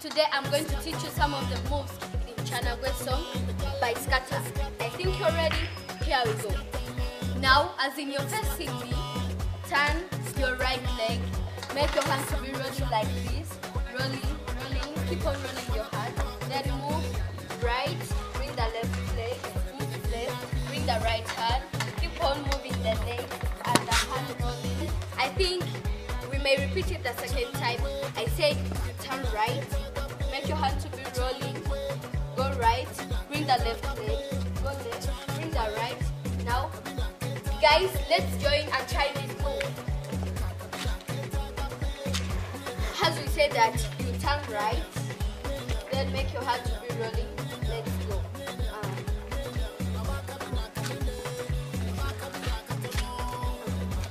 Today I'm going to teach you some of the moves in Kyanagwe song by Skata. I think you're ready. Here we go. Now, as in your first me, turn your right leg. Make your hands to be rolling like this. Rolling, rolling. Keep on rolling your hand. Then move right. Bring the left leg. Move left. Bring the right we may repeat it the second time. I said turn right. Make your hand to be rolling. Go right. Bring the left leg. Go left. Bring the right. Now, guys, let's join and try this move. As we said that you turn right, then make your hand to be rolling. Let's go.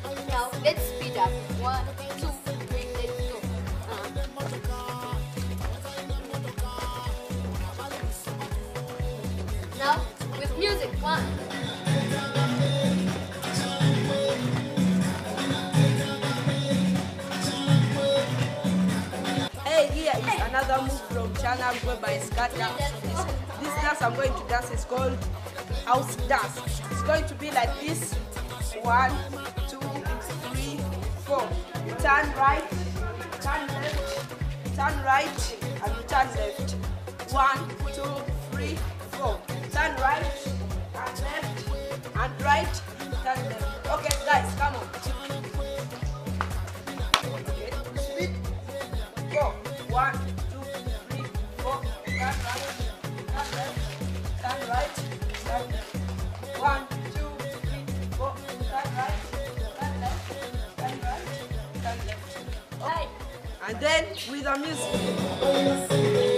Uh, now let's speed up. One, Now with music. One. Hey, here is another move from China Gwe by Skata. This, this dance I'm going to dance is called house dance. It's going to be like this. One, two, three, four. You turn right, turn left, turn right, and you turn left. One, two, three, four. Right, turn. Okay, guys, come on. Okay. Go. One, two, three, four. Turn right, turn left, turn right, turn left. One, two, three, four. Turn right, turn left, turn right, turn left. Okay. And then with the music.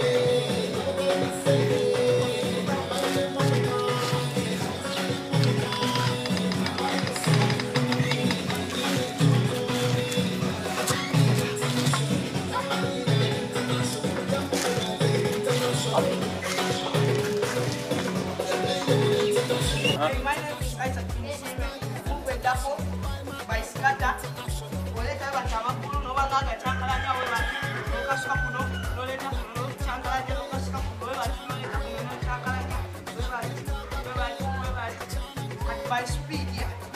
The minor is Isaac. Mubendako by Skata. Oleta Bachamakulu, Nova Laga, Changalanya, Lucas Capuno, Loleta, Changalanya, Lucas Capuno, Changalanya, by speed, yeah.